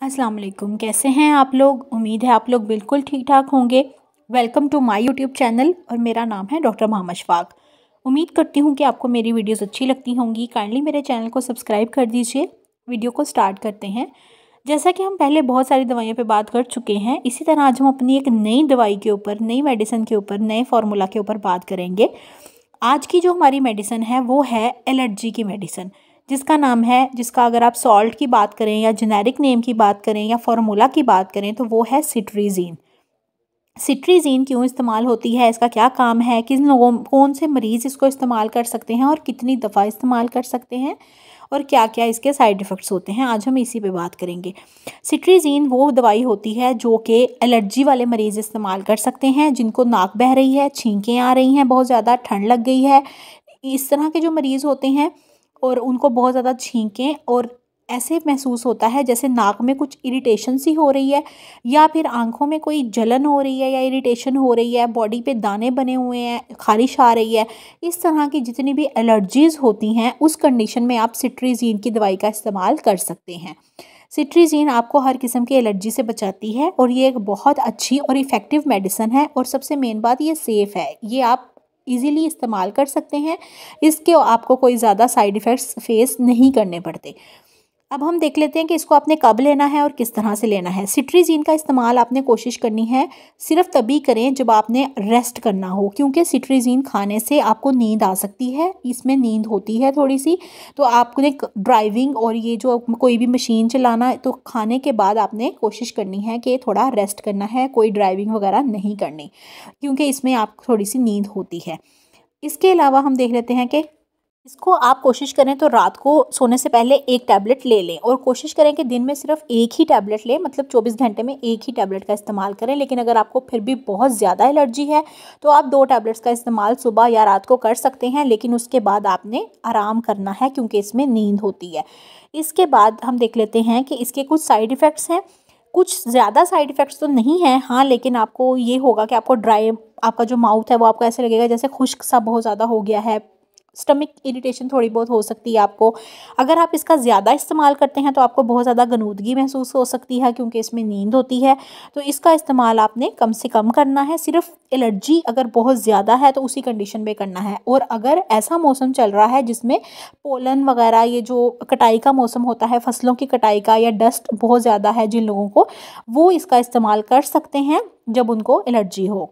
अस्सलाम वालेकुम। कैसे हैं आप लोग? उम्मीद है आप लोग बिल्कुल ठीक ठाक होंगे। Welcome to my YouTube channel और मेरा नाम है डॉक्टर मोहम्मद शफाक उम्मीद करती हूँ कि आपको मेरी वीडियोस अच्छी लगती होंगी। काइंडली मेरे चैनल को सब्सक्राइब कर दीजिए। वीडियो को स्टार्ट करते हैं। जैसा कि हम पहले बहुत सारी दवाइयों पर बात कर चुके हैं, इसी तरह आज हम अपनी एक नई दवाई के ऊपर, नई मेडिसिन के ऊपर, नए फार्मूला के ऊपर बात करेंगे। आज की जो हमारी मेडिसिन है, वो है एलर्जी की मेडिसिन जिसका नाम है, जिसका अगर आप सॉल्ट की बात करें या जेनेरिक नेम की बात करें या फार्मूला की बात करें तो वो है सिट्रीजीन सिट्रीजीन क्यों इस्तेमाल होती है? इसका क्या काम है? किन लोगों, कौन से मरीज़ इसको इस्तेमाल कर सकते हैं और कितनी दफ़ा इस्तेमाल कर सकते हैं? और क्या क्या इसके साइड इफ़ेक्ट्स होते हैं? आज हम इसी पे बात करेंगे। सिट्रीजीन वो दवाई होती है जो कि एलर्जी वाले मरीज़ इस्तेमाल कर सकते हैं, जिनको नाक बह रही है, छींकें आ रही हैं, बहुत ज़्यादा ठंड लग गई है। इस तरह के जो मरीज़ होते हैं और उनको बहुत ज़्यादा छींकें और ऐसे महसूस होता है जैसे नाक में कुछ इरिटेशन सी हो रही है या फिर आँखों में कोई जलन हो रही है या इरिटेशन हो रही है बॉडी पे दाने बने हुए हैं, खारिश आ रही है। इस तरह की जितनी भी एलर्जीज़ होती हैं, उस कंडीशन में आप सिट्रीजीन की दवाई का इस्तेमाल कर सकते हैं। सिट्रीजीन आपको हर किस्म की एलर्जी से बचाती है और ये एक बहुत अच्छी और इफ़ेक्टिव मेडिसन है और सबसे मेन बात ये सेफ़ है। ये आप इजीली इस्तेमाल कर सकते हैं। इसके आपको कोई ज़्यादा साइड इफ़ेक्ट्स फेस नहीं करने पड़ते। अब हम देख लेते हैं कि इसको आपने कब लेना है और किस तरह से लेना है। सिट्रीजीन का इस्तेमाल आपने कोशिश करनी है, सिर्फ़ तभी करें जब आपने रेस्ट करना हो, क्योंकि सिट्रीजीन खाने से आपको नींद आ सकती है, इसमें नींद होती है थोड़ी सी तो आपने ड्राइविंग और ये जो कोई भी मशीन चलाना तो खाने के बाद आपने कोशिश करनी है कि थोड़ा रेस्ट करना है, कोई ड्राइविंग वगैरह नहीं करनी, क्योंकि इसमें आप थोड़ी सी नींद होती है। इसके अलावा हम देख लेते हैं कि इसको आप कोशिश करें तो रात को सोने से पहले एक टैबलेट ले लें और कोशिश करें कि दिन में सिर्फ़ एक ही टैबलेट लें मतलब 24 घंटे में एक ही टैबलेट का इस्तेमाल करें। लेकिन अगर आपको फिर भी बहुत ज़्यादा एलर्जी है तो आप दो टैबलेट्स का इस्तेमाल सुबह या रात को कर सकते हैं, लेकिन उसके बाद आपने आराम करना है क्योंकि इसमें नींद होती है। इसके बाद हम देख लेते हैं कि इसके कुछ साइड इफ़ेक्ट्स हैं। कुछ ज़्यादा साइड इफ़ेक्ट्स तो नहीं हैं हाँ लेकिन आपको ये होगा कि आपको ड्राई आपका जो माउथ है वो आपको ऐसे लगेगा जैसे खुश्क सा बहुत ज़्यादा हो गया है। स्टमक इरिटेशन थोड़ी बहुत हो सकती है आपको। अगर आप इसका ज़्यादा इस्तेमाल करते हैं तो आपको बहुत ज़्यादा गनूदगी महसूस हो सकती है क्योंकि इसमें नींद होती है। तो इसका इस्तेमाल आपने कम से कम करना है। सिर्फ़ एलर्जी अगर बहुत ज़्यादा है तो उसी कंडीशन में करना है। और अगर ऐसा मौसम चल रहा है जिसमें पोलन वगैरह ये जो कटाई का मौसम होता है, फ़सलों की कटाई का या डस्ट बहुत ज़्यादा है जिन लोगों को, वो इसका इस्तेमाल कर सकते हैं जब उनको एलर्जी हो।